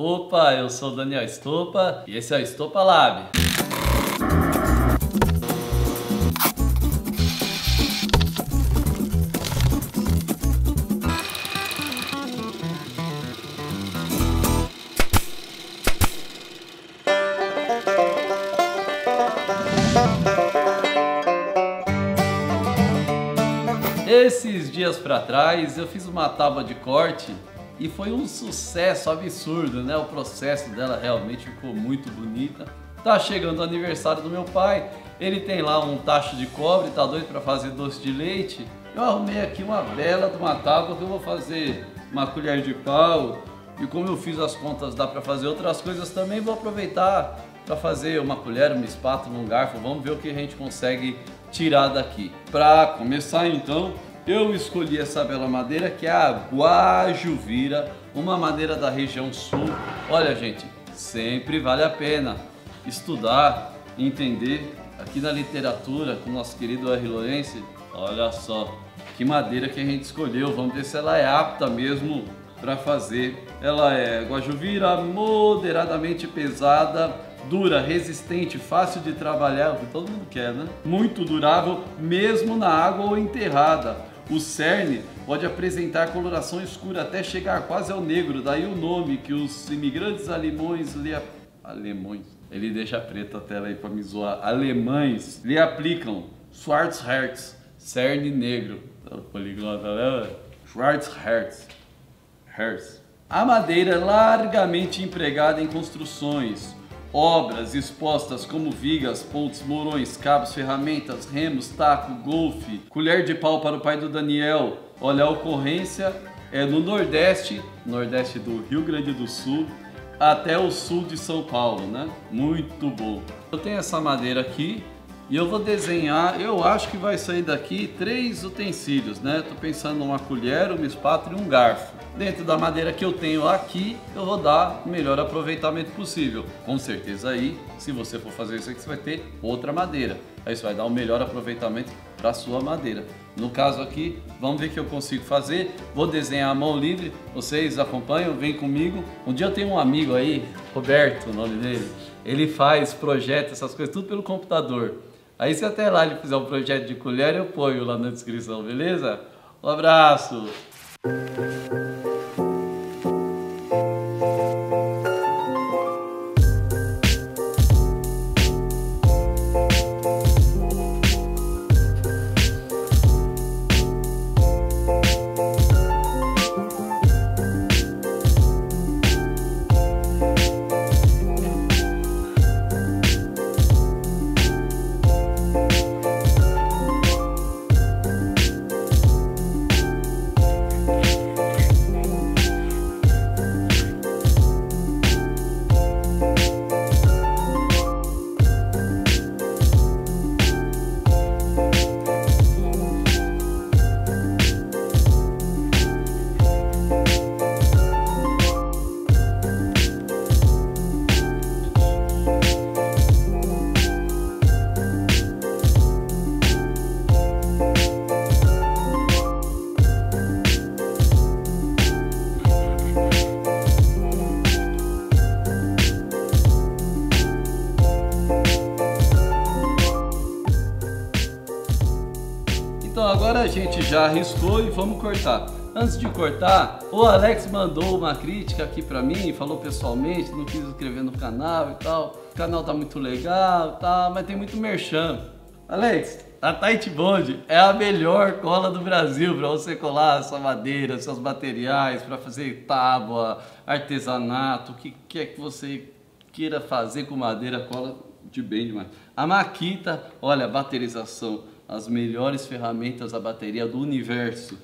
Opa, eu sou o Daniel Estopa e esse é o Estopa Lab. Esses dias para trás eu fiz uma tábua de corte e foi um sucesso absurdo, né? O processo dela realmente ficou muito bonita. Tá chegando o aniversário do meu pai, ele tem lá um tacho de cobre, tá doido para fazer doce de leite. Eu arrumei aqui uma bela de uma tábua que eu vou fazer uma colher de pau. E como eu fiz as contas, dá para fazer outras coisas também, vou aproveitar para fazer uma colher, uma espátula, um garfo. Vamos ver o que a gente consegue tirar daqui. Para começar então, eu escolhi essa bela madeira que é a Guajuvira, uma madeira da região sul. Olha gente, sempre vale a pena estudar, entender aqui na literatura com o nosso querido R. Lourenço. Olha só que madeira que a gente escolheu, vamos ver se ela é apta mesmo para fazer. Ela é guajuvira moderadamente pesada, dura, resistente, fácil de trabalhar, todo mundo quer, né? Muito durável, mesmo na água ou enterrada. O cerne pode apresentar coloração escura até chegar quase ao negro, daí o nome que os imigrantes alemães lhe alemães, ele deixa preto a tela aí para me zoar. Alemães lhe aplicam Schwarzherz, cerne negro. Poliglota, né? Schwarzherz. Herz. A madeira é largamente empregada em construções, Obras expostas como vigas, pontes, morões, cabos, ferramentas, remos, taco, golfe, colher de pau para o pai do Daniel. Olha, a ocorrência é no Nordeste, Nordeste do Rio Grande do Sul, até o sul de São Paulo, né? Muito bom. Eu tenho essa madeira aqui e eu vou desenhar, eu acho que vai sair daqui três utensílios, né? Tô pensando numa colher, uma espátula e um garfo dentro da madeira que eu tenho aqui, eu vou dar o melhor aproveitamento possível. Com certeza aí, se você for fazer isso aqui, você vai ter outra madeira. Aí você vai dar o melhor aproveitamento para sua madeira. No caso aqui, vamos ver o que eu consigo fazer. Vou desenhar a mão livre, vocês acompanham, vem comigo. Um dia eu tenho um amigo aí, Roberto, o nome dele. Ele faz projetos, essas coisas, tudo pelo computador. Aí se até lá ele fizer um projeto de colher, eu ponho lá na descrição, beleza? Um abraço! Já arriscou e vamos cortar. Antes de cortar, o Alex mandou uma crítica aqui pra mim, falou pessoalmente, não quis inscrever no canal e tal. O canal tá muito legal tal, mas tem muito merchan. Alex, a Tight Bond é a melhor cola do Brasil para você colar sua madeira, seus materiais, para fazer tábua, artesanato, o que quer que você queira fazer com madeira, cola de bem demais. A Makita, olha, baterização as melhores ferramentas da bateria do universo.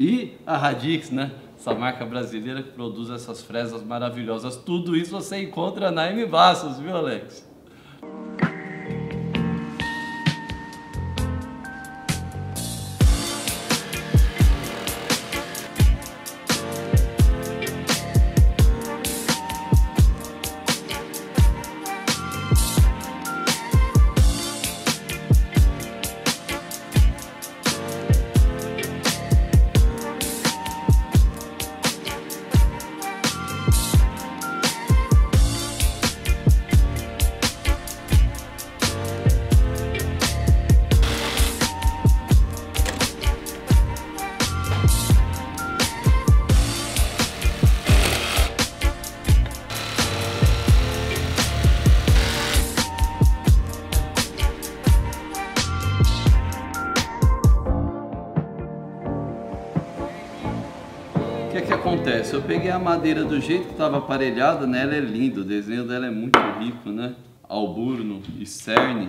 E a Radix, né? Essa marca brasileira que produz essas fresas maravilhosas. Tudo isso você encontra na M viu, Alex? A madeira do jeito que estava aparelhada, né? Ela é linda, o desenho dela é muito rico, né? Alburno e cerne.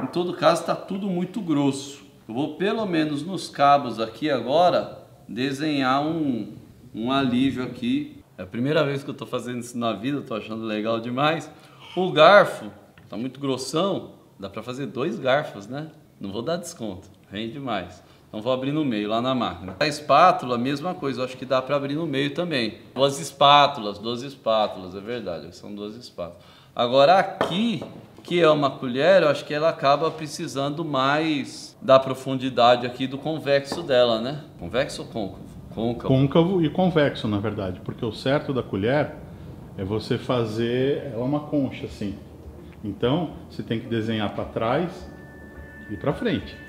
Em todo caso, está tudo muito grosso. Eu vou pelo menos nos cabos aqui agora desenhar um, um alívio aqui. É a primeira vez que eu estou fazendo isso na vida, estou achando legal demais. O garfo está muito grossão, dá para fazer dois garfos, né? Não vou dar desconto, rende mais. Então vou abrir no meio lá na máquina. A espátula, mesma coisa, acho que dá para abrir no meio também. Duas espátulas, duas espátulas, é verdade, são duas espátulas. Agora aqui, que é uma colher, eu acho que ela acaba precisando mais da profundidade aqui do convexo dela, né? Convexo ou côncavo? Côncavo. Côncavo e convexo, na verdade, porque o certo da colher é você fazer ela uma concha assim. Então, você tem que desenhar para trás e para frente.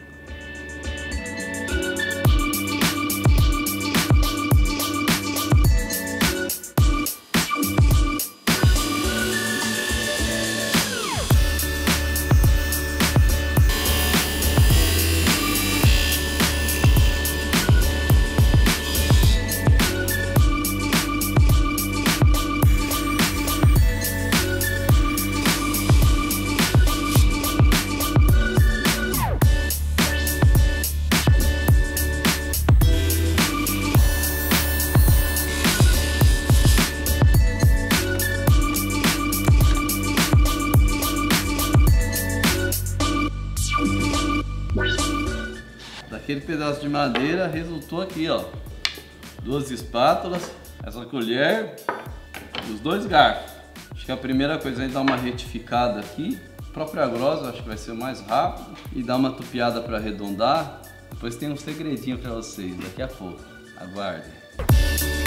Daquele pedaço de madeira resultou aqui, ó. Duas espátulas, essa colher e os dois garfos. Acho que a primeira coisa é dar uma retificada aqui. Própria grossa, acho que vai ser mais rápido. E dar uma tupiada para arredondar. Depois tem um segredinho para vocês, daqui a pouco. Aguardem.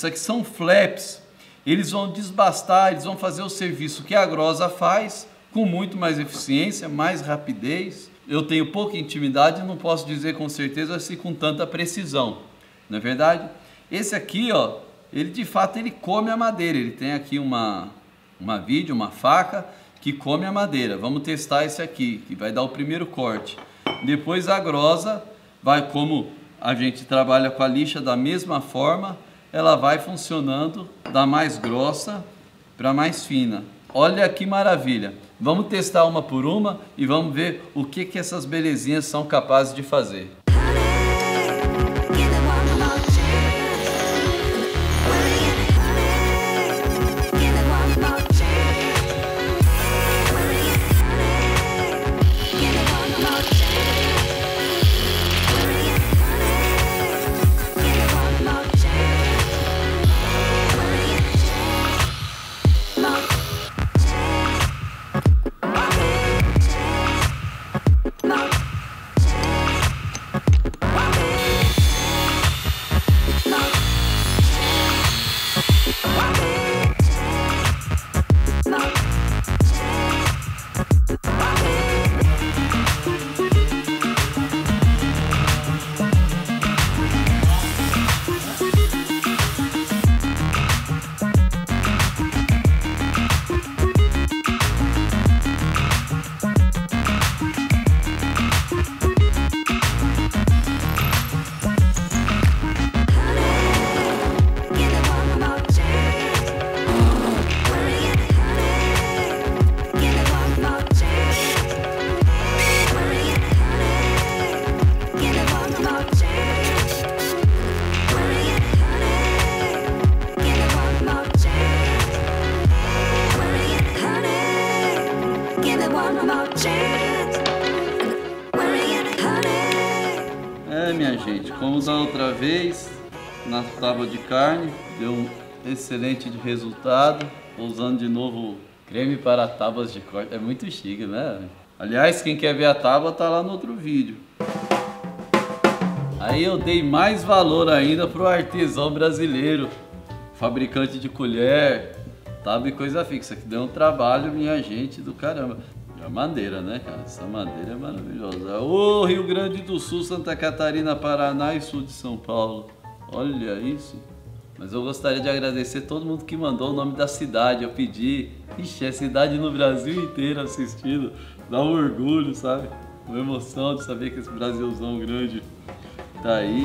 Isso aqui são flaps. Eles vão desbastar, eles vão fazer o serviço que a Grosa faz com muito mais eficiência, mais rapidez. Eu tenho pouca intimidade, não posso dizer com certeza se com tanta precisão. Não é verdade? Esse aqui, ó, ele de fato ele come a madeira. Ele tem aqui uma uma vide, uma faca que come a madeira. Vamos testar esse aqui, que vai dar o primeiro corte. Depois a grosa vai como a gente trabalha com a lixa da mesma forma, ela vai funcionando da mais grossa para mais fina. Olha que maravilha! Vamos testar uma por uma e vamos ver o que, que essas belezinhas são capazes de fazer. Na tábua de carne, deu um excelente resultado. usando de novo creme para tábuas de corte. É muito chique, né? Aliás, quem quer ver a tábua tá lá no outro vídeo. Aí eu dei mais valor ainda pro artesão brasileiro, fabricante de colher, tábua e coisa fixa, que deu um trabalho, minha gente, do caramba. A madeira, né, cara? Essa madeira é maravilhosa. Ô, Rio Grande do Sul, Santa Catarina, Paraná e sul de São Paulo. Olha isso. Mas eu gostaria de agradecer todo mundo que mandou o nome da cidade. Eu pedi. Ixi, é cidade no Brasil inteiro assistindo. Dá um orgulho, sabe? Uma emoção de saber que esse Brasilzão grande tá aí.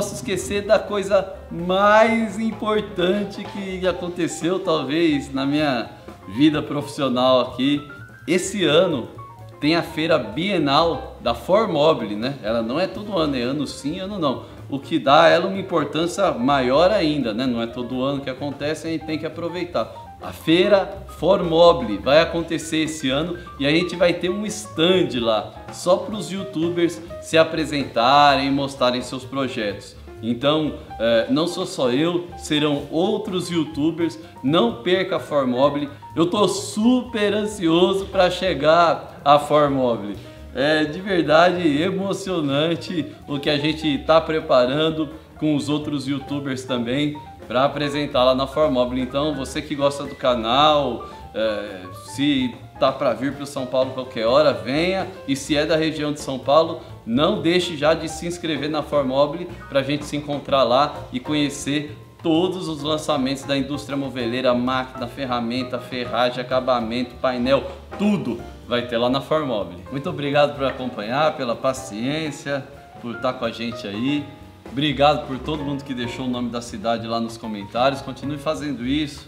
Posso esquecer da coisa mais importante que aconteceu, talvez, na minha vida profissional aqui. Esse ano tem a feira bienal da Formobile, né? Ela não é todo ano, é ano sim, ano não. O que dá a ela uma importância maior ainda, né? Não é todo ano que acontece, a gente tem que aproveitar. A feira Formobile vai acontecer esse ano e a gente vai ter um stand lá só para os youtubers se apresentarem e mostrarem seus projetos. Então, eh, não sou só eu, serão outros youtubers. Não perca a Formobile. Eu tô super ansioso para chegar a Formobile. É de verdade emocionante o que a gente está preparando com os outros youtubers também para apresentar lá na Formobile. Então, você que gosta do canal, é, se tá para vir para o São Paulo qualquer hora, venha. E se é da região de São Paulo, não deixe já de se inscrever na Formobile para a gente se encontrar lá e conhecer todos os lançamentos da indústria moveleira, máquina, ferramenta, ferragem, acabamento, painel, tudo vai ter lá na Formobile. Muito obrigado por acompanhar, pela paciência, por estar com a gente aí. Obrigado por todo mundo que deixou o nome da cidade lá nos comentários. Continue fazendo isso,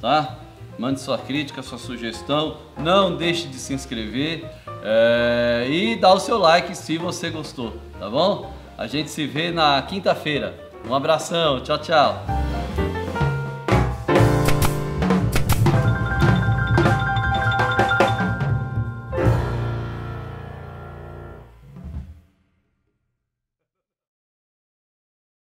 tá? Mande sua crítica, sua sugestão. Não deixe de se inscrever é... e dar o seu like se você gostou, tá bom? A gente se vê na quinta-feira. Um abração, tchau, tchau.